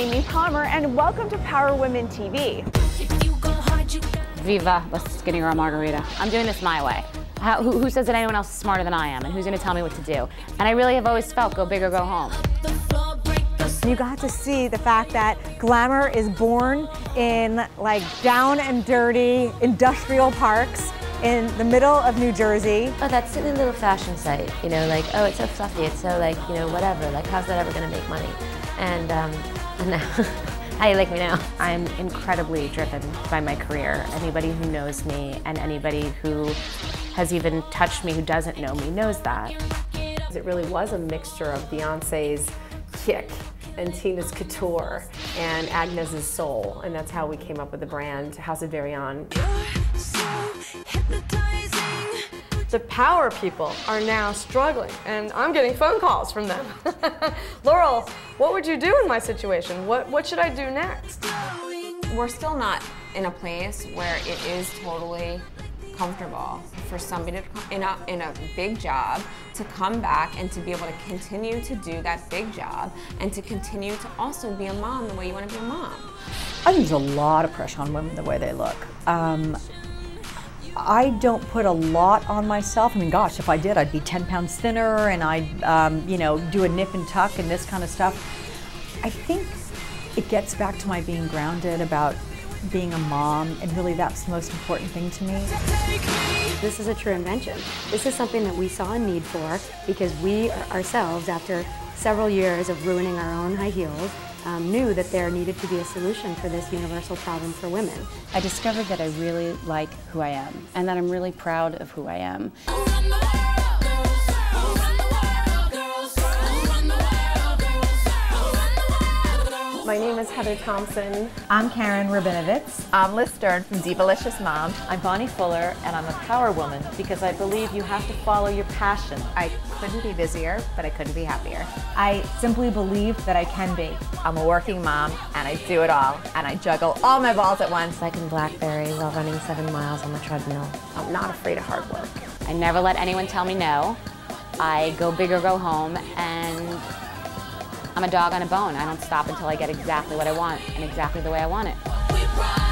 Amy Palmer, and welcome to Power Women TV. Viva la skinny girl margarita. I'm doing this my way. How, who, who says that anyone else is smarter than I am, and who's going to tell me what to do? And I really have always felt go big or go home. You got to see the fact that glamour is born in like down and dirty industrial parks in the middle of New Jersey. Oh, that silly little fashion site, you know, like, oh, it's so fluffy, it's so like, you know, whatever, like, how's that ever gonna make money? And, um, and now, how you like me now? I'm incredibly driven by my career. Anybody who knows me and anybody who has even touched me who doesn't know me knows that. It really was a mixture of Beyonce's kick and Tina's couture and Agnes's soul, and that's how we came up with the brand House of Deréon. The power people are now struggling, and I'm getting phone calls from them. Laurel, what would you do in my situation? What, what should I do next? We're still not in a place where it is totally comfortable for somebody to, in a, in a big job to come back and to be able to continue to do that big job and to continue to also be a mom the way you want to be a mom. I think there's a lot of pressure on women the way they look. Um, I don't put a lot on myself. I mean, gosh, if I did, I'd be 10 pounds thinner and I'd, um, you know, do a nip and tuck and this kind of stuff. I think it gets back to my being grounded about being a mom, and really that's the most important thing to me. This is a true invention. This is something that we saw a need for because we ourselves, after several years of ruining our own high heels, um, knew that there needed to be a solution for this universal problem for women. I discovered that I really like who I am and that I'm really proud of who I am. My name is Heather Thomsen. I'm Karen Robinowitz. I'm Liz Stern from Divalicious Mom. I'm Bonnie Fuller, and I'm a power woman because I believe you have to follow your passion. I couldn't be busier, but I couldn't be happier. I simply believe that I can be. I'm a working mom, and I do it all, and I juggle all my balls at once. I can Blackberry while running seven miles on the treadmill. I'm not afraid of hard work. I never let anyone tell me no. I go big or go home, and I'm a dog on a bone. I don't stop until I get exactly what I want and exactly the way I want it.